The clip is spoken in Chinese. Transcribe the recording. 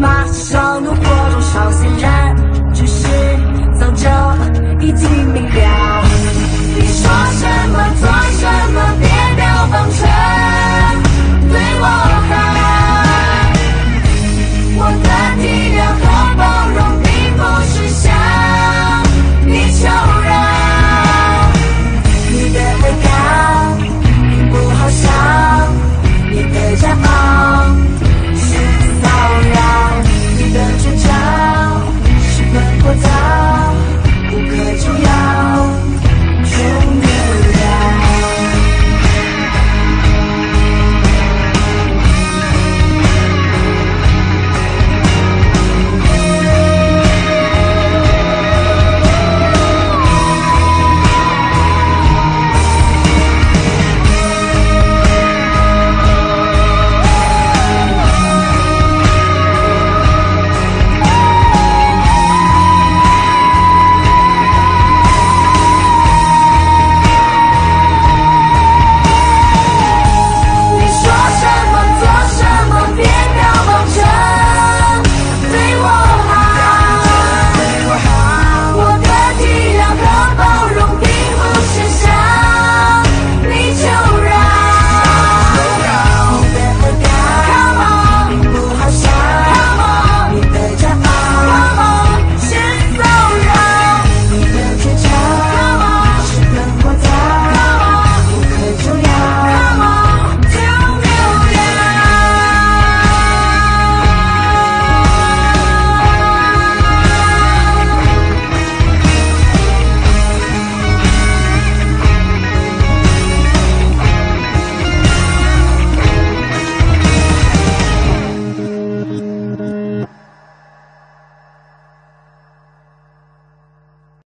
马上怒火中烧心人，只是早就已经。